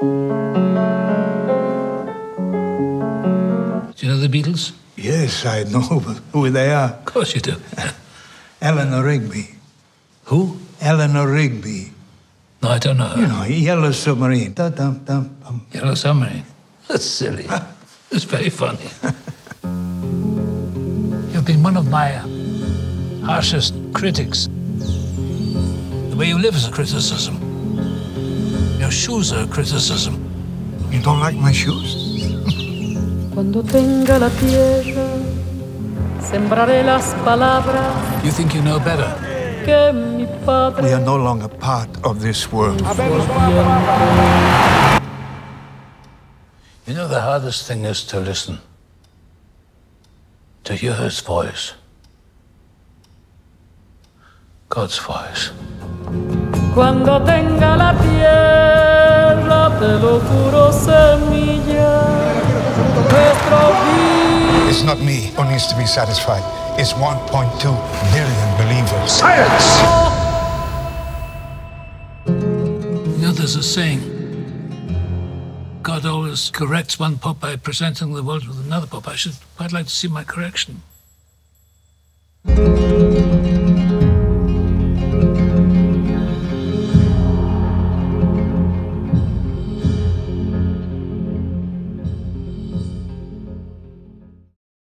Do you know the Beatles? Yes, I know who they are. Of course you do. Eleanor Rigby. Who? Eleanor Rigby. No, I don't know. her. You know, Yellow Submarine. Dum, dum. Yellow Submarine. That's silly. it's very funny. You've been one of my harshest critics. The way you live is a criticism. Your shoes are a criticism. You don't like my shoes? Cuando tenga la tierra, sembraré las palabras You think you know better. que mi We are no longer part of this world. You know, the hardest thing is to listen, to hear his voice. God's voice. Cuando tenga la tierra, It's not me who needs to be satisfied. It's 1.2 billion believers. You know, there's a saying God always corrects one pope by presenting the world with another pope. I should quite like to see my correction.